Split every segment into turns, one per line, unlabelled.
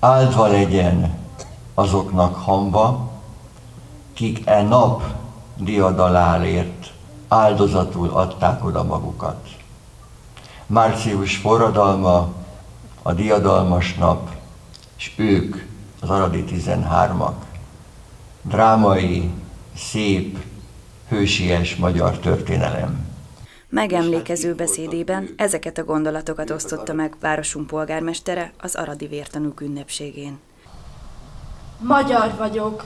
Áldva legyen azoknak hamba, kik e nap diadalálért áldozatul adták oda magukat. Március forradalma, a diadalmas nap, és ők, az aradi 13-ak, drámai, szép, hősies magyar történelem.
Megemlékező beszédében ezeket a gondolatokat osztotta meg városunk polgármestere az Aradi Vértanúk ünnepségén.
Magyar vagyok,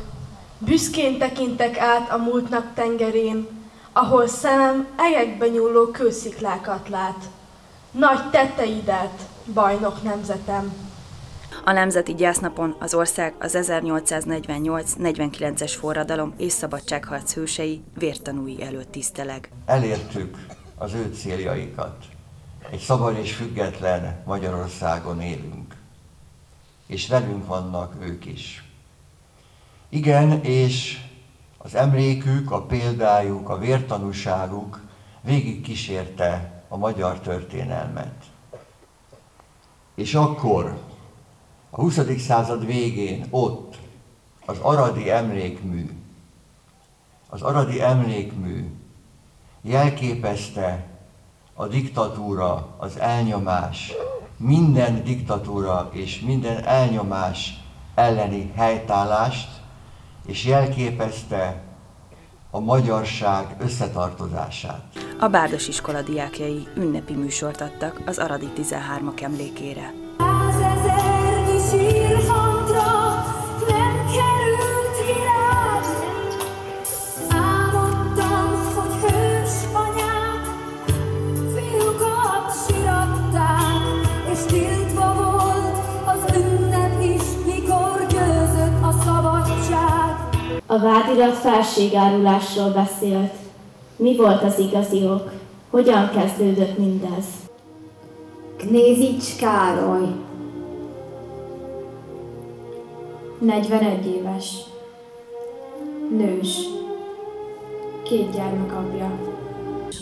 büszkén tekintek át a múltnak tengerén, ahol szemem egekbe nyúló kősziklákat lát. Nagy tetteidet, bajnok nemzetem!
A Nemzeti Gyásznapon az ország az 1848-49-es forradalom és szabadságharc hősei vértanúi előtt tiszteleg.
Elértük az ő céljaikat. Egy szabad és független Magyarországon élünk. És velünk vannak ők is. Igen, és az emlékük, a példájuk, a vértanúságuk végig kísérte a magyar történelmet. És akkor, a 20. század végén, ott, az aradi emlékmű, az aradi emlékmű jelképezte a diktatúra, az elnyomás, minden diktatúra és minden elnyomás elleni helytállást, és jelképezte a magyarság összetartozását.
A Bárdos iskola diákjai ünnepi műsort adtak az Aradi 13-ak emlékére.
A vádirat felségárulásról beszélt. Mi volt az igazi ok? Hogyan kezdődött mindez?
Knézics Károly 41 éves Nős Két gyermek apja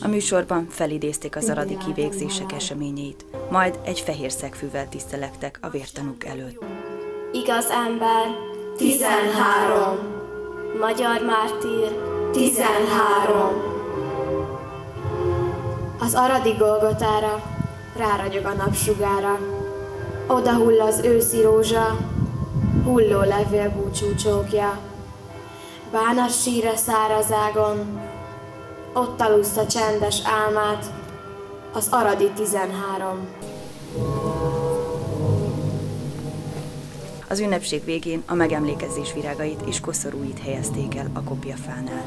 a műsorban felidézték az aradi kivégzések eseményeit, majd egy fehér szegfűvel tisztelektek a vértanúk előtt.
Igaz ember 13 Magyar Mártír 13 Az aradi Golgotára ráragyog a napsugára, oda hull az őszi rózsa, hulló levél búcsú csókja. Bánat síre szárazágon, ott alussza csendes álmát, az aradi 13.
Az ünnepség végén a megemlékezés virágait és koszorúit helyezték el a kopjafánál.